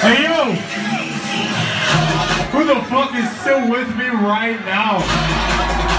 Hey yo! Who the fuck is still with me right now?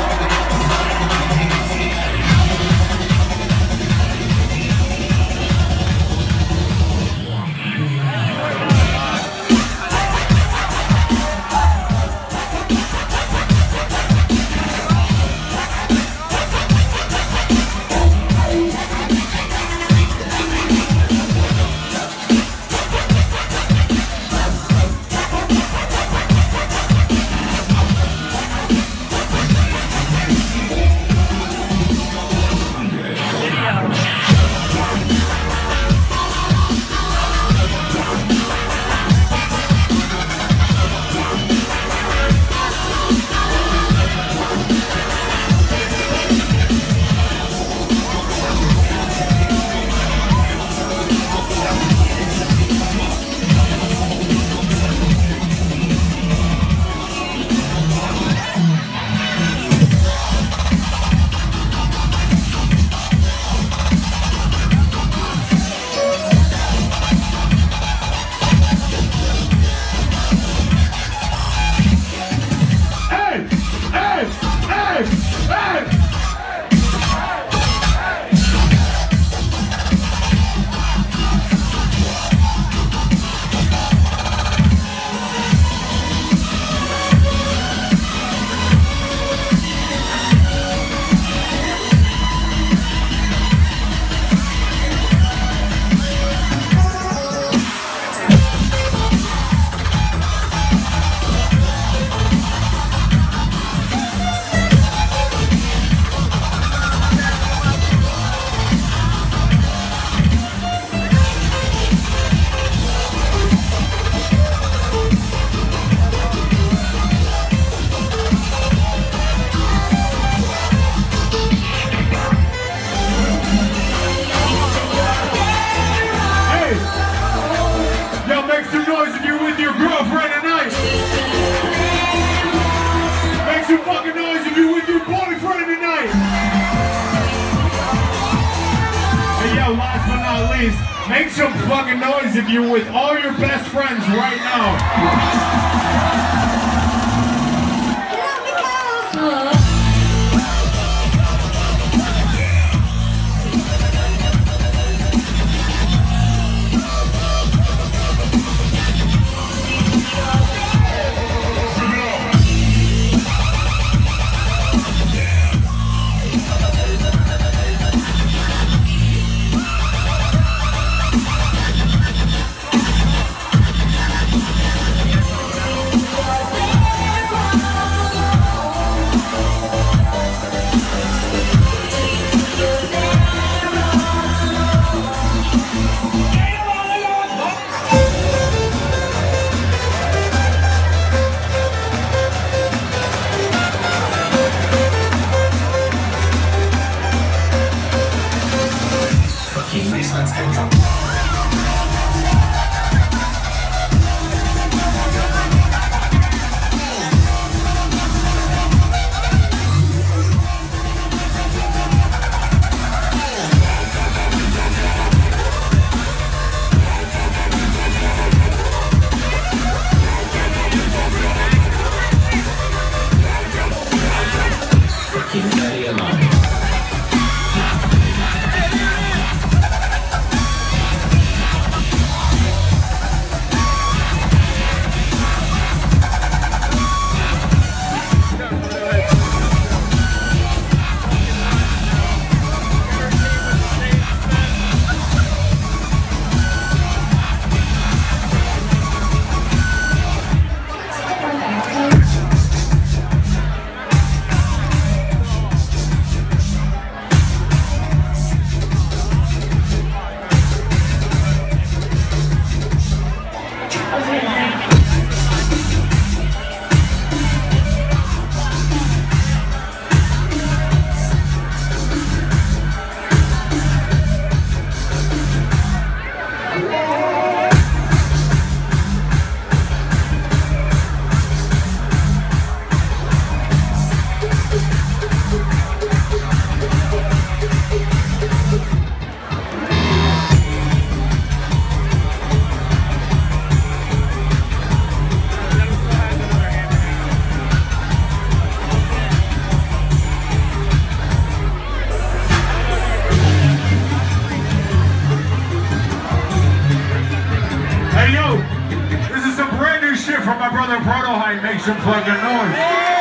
least. Make some fucking noise if you're with all your best friends right now. Protohype. Make some fucking noise.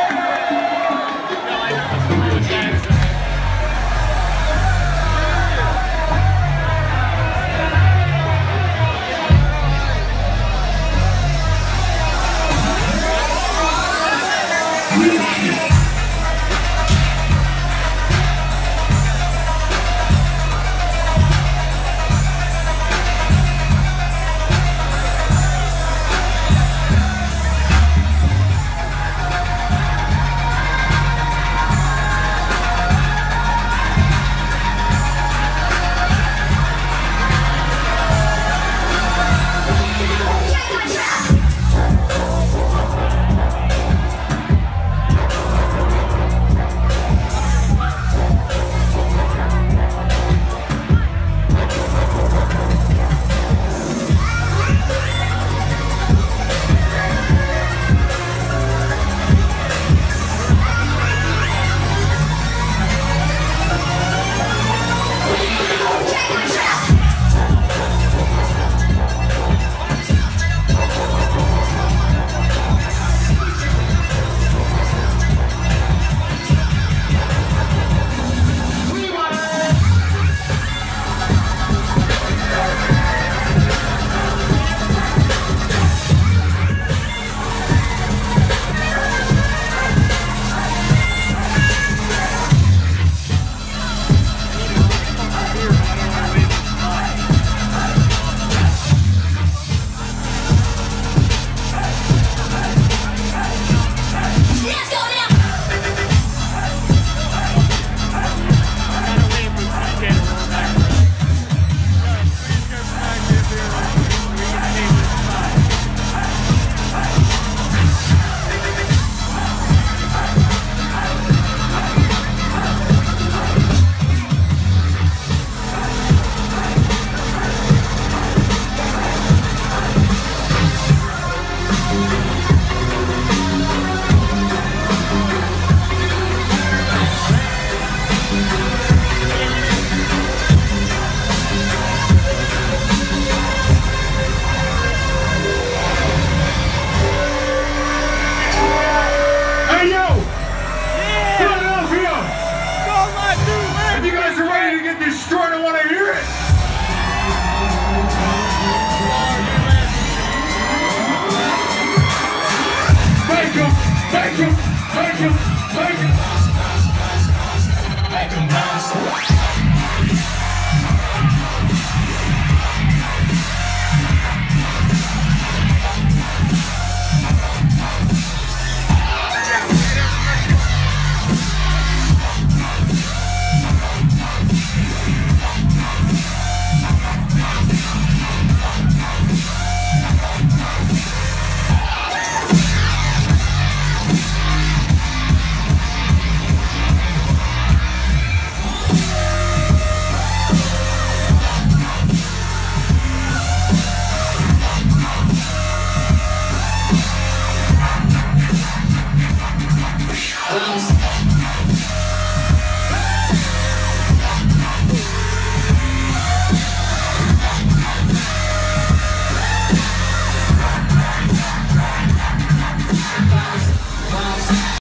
Peace.